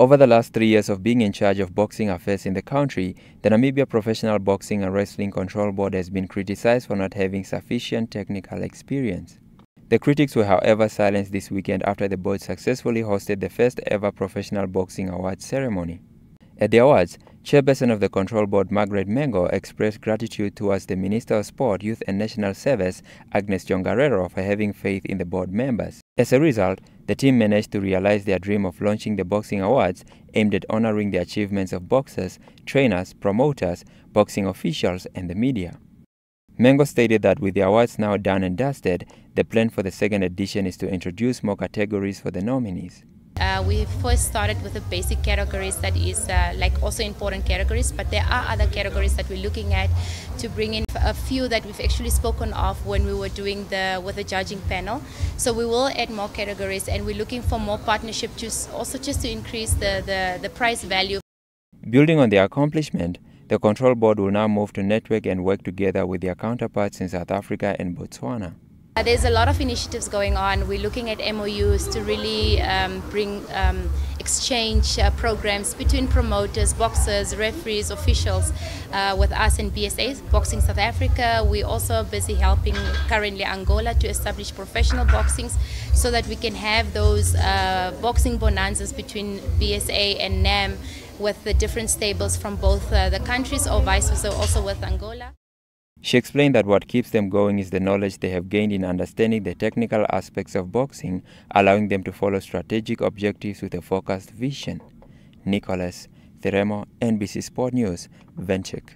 Over the last three years of being in charge of boxing affairs in the country, the Namibia Professional Boxing and Wrestling Control Board has been criticized for not having sufficient technical experience. The critics were, however, silenced this weekend after the board successfully hosted the first ever Professional Boxing Awards ceremony. At the awards, Chairperson of the Control Board Magreth Mengo expressed gratitude towards the Minister of Sport, Youth and National Service, Agnes Tjongarero, for having faith in the board members. As a result, the team managed to realize their dream of launching the Boxing Awards aimed at honoring the achievements of boxers, trainers, promoters, boxing officials, and the media. Mengo stated that with the awards now done and dusted, the plan for the second edition is to introduce more categories for the nominees. Uh, we first started with the basic categories that is uh, like also important categories, but there are other categories that we're looking at to bring in a few that we've actually spoken of when we were doing the with the judging panel. So we will add more categories, and we're looking for more partnership, just also just to increase the, the, the price value. Building on the accomplishment, the control board will now move to network and work together with their counterparts in South Africa and Botswana. Uh, there's a lot of initiatives going on. We're looking at MOUs to really um, bring um, exchange uh, programs between promoters, boxers, referees, officials uh, with us and BSA, Boxing South Africa. We're also busy helping currently Angola to establish professional boxings so that we can have those uh, boxing bonanzas between BSA and NAM with the different stables from both uh, the countries or vice versa also with Angola. She explained that what keeps them going is the knowledge they have gained in understanding the technical aspects of boxing, allowing them to follow strategic objectives with a focused vision. Nicholas Theremo, NBC Sport News, Windhoek.